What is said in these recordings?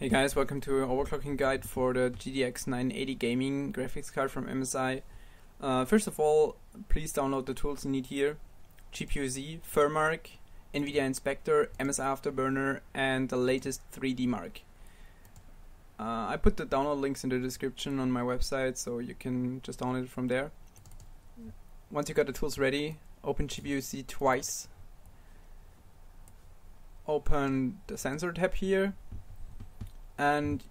Hey guys, welcome to an overclocking guide for the GTX 980 gaming graphics card from MSI. Uh, first of all, please download the tools you need here. GPU-Z, FurMark, NVIDIA Inspector, MSI Afterburner, and the latest 3D Mark. Uh, I put the download links in the description on my website, so you can just download it from there. Once you got the tools ready, open GPU-Z twice. Open the sensor tab here and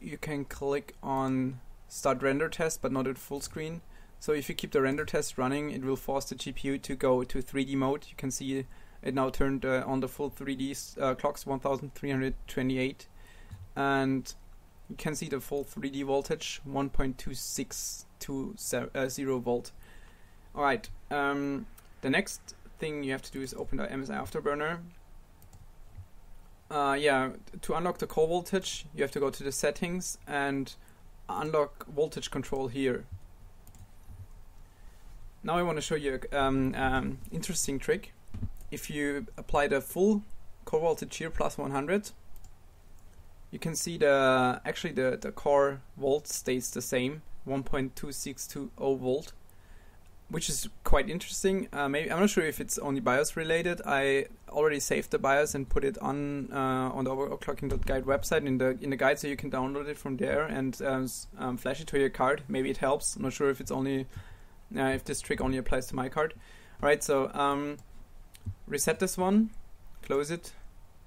you can click on start render test but not at full screen. So if you keep the render test running it will force the GPU to go to 3D mode. You can see it now turned uh, on the full 3D uh, clocks 1328 and you can see the full 3D voltage 1.2620 uh, volt. Alright um, the next thing you have to do is open the MSI Afterburner uh, yeah, to unlock the core voltage, you have to go to the settings and unlock voltage control here. Now I want to show you an um, um, interesting trick. If you apply the full core voltage here plus 100, you can see the actually the, the core volt stays the same, 1.2620 volt which is quite interesting. Uh, maybe I'm not sure if it's only BIOS related. I already saved the BIOS and put it on uh, on the overclocking.guide website in the in the guide, so you can download it from there and um, um, flash it to your card. Maybe it helps. I'm not sure if it's only uh, if this trick only applies to my card. All right, so um, reset this one, close it.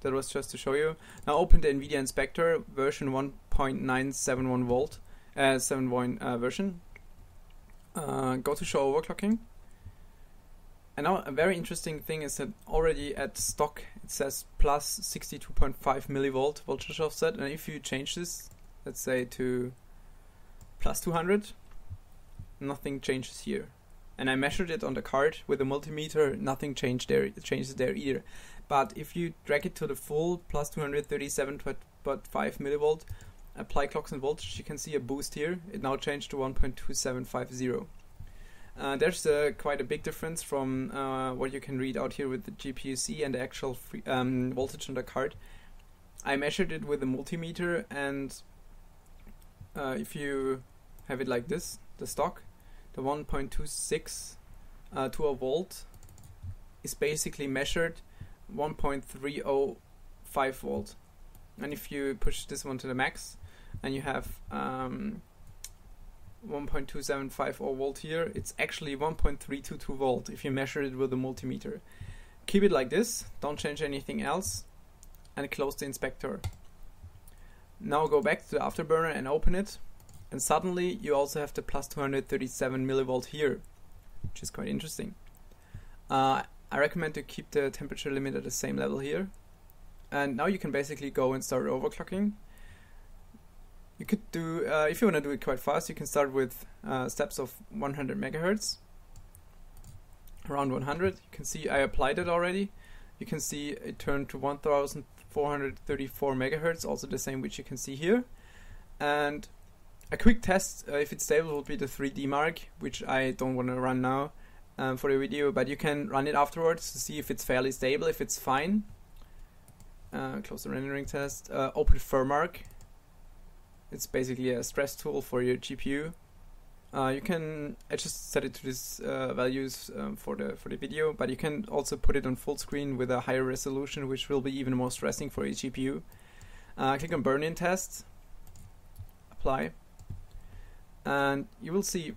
That was just to show you. Now open the NVIDIA Inspector version 1.971 volt, uh, 7 uh, version uh, go to show overclocking. And now a very interesting thing is that already at stock it says plus 62.5 millivolt voltage offset and if you change this, let's say to plus 200, nothing changes here. And I measured it on the card with a multimeter, nothing changed there, it changes there either. But if you drag it to the full plus 237.5 millivolt, apply clocks and voltage, you can see a boost here. It now changed to 1.2750. Uh, there's uh, quite a big difference from uh, what you can read out here with the GPU-Z and the actual free, um, voltage on the card. I measured it with a multimeter and uh, if you have it like this, the stock, the 1.26 uh, to a volt is basically measured 1.305 volt. And if you push this one to the max, and you have um, 1.2750 volt here, it's actually 1.322 volt if you measure it with a multimeter. Keep it like this, don't change anything else, and close the inspector. Now go back to the afterburner and open it, and suddenly you also have the plus 237 millivolt here, which is quite interesting. Uh, I recommend to keep the temperature limit at the same level here. And now you can basically go and start overclocking you could do, uh, if you want to do it quite fast, you can start with uh, steps of 100 megahertz, around 100. You can see I applied it already. You can see it turned to 1434 megahertz, also the same which you can see here. And a quick test, uh, if it's stable, would be the 3D Mark, which I don't want to run now um, for the video, but you can run it afterwards to see if it's fairly stable, if it's fine. Uh, close the rendering test. Uh, open FurMark it's basically a stress tool for your GPU. Uh, you can I just set it to these uh, values um, for the for the video, but you can also put it on full screen with a higher resolution, which will be even more stressing for your GPU. Uh, click on burn-in test, apply, and you will see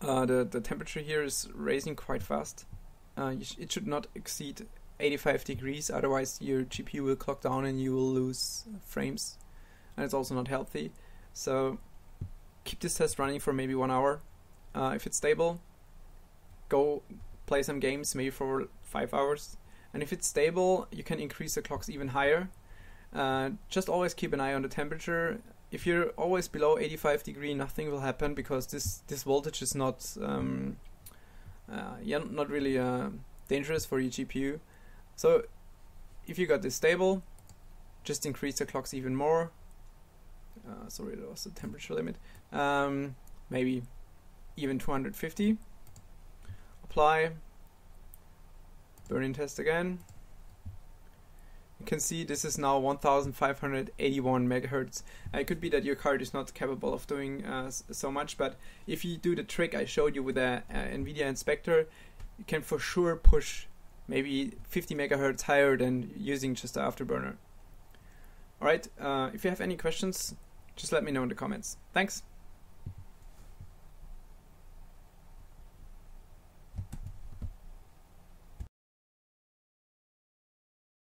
uh, the the temperature here is raising quite fast. Uh, sh it should not exceed 85 degrees, otherwise your GPU will clock down and you will lose frames and it's also not healthy. So keep this test running for maybe one hour. Uh, if it's stable, go play some games, maybe for five hours. And if it's stable, you can increase the clocks even higher. Uh, just always keep an eye on the temperature. If you're always below 85 degree, nothing will happen because this this voltage is not um, uh, yeah not really uh, dangerous for your GPU. So if you got this stable, just increase the clocks even more uh, sorry, that was the temperature limit. Um, maybe even 250. Apply. Burn-in test again. you can see this is now 1581 megahertz. Uh, it could be that your card is not capable of doing uh, so much, but if you do the trick I showed you with a, a NVIDIA inspector, you can for sure push maybe 50 megahertz higher than using just the afterburner. Alright, uh, if you have any questions, just let me know in the comments. Thanks.